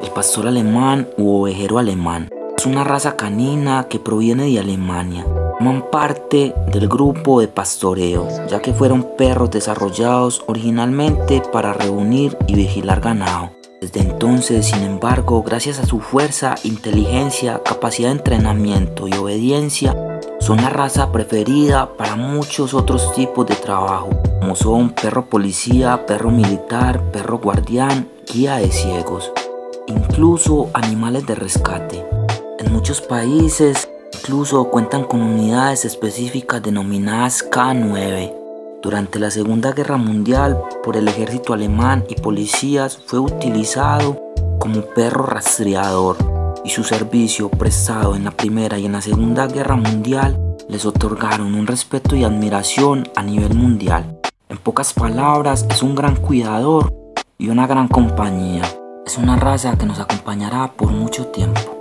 el pastor alemán u ovejero alemán. Es una raza canina que proviene de Alemania. Forman parte del grupo de pastoreo, ya que fueron perros desarrollados originalmente para reunir y vigilar ganado. Desde entonces, sin embargo, gracias a su fuerza, inteligencia, capacidad de entrenamiento y obediencia, son la raza preferida para muchos otros tipos de trabajo, como son perro policía, perro militar, perro guardián, guía de ciegos, incluso animales de rescate. En muchos países incluso cuentan con unidades específicas denominadas K9. Durante la Segunda Guerra Mundial, por el ejército alemán y policías, fue utilizado como perro rastreador y su servicio prestado en la Primera y en la Segunda Guerra Mundial les otorgaron un respeto y admiración a nivel mundial. En pocas palabras, es un gran cuidador y una gran compañía. Es una raza que nos acompañará por mucho tiempo.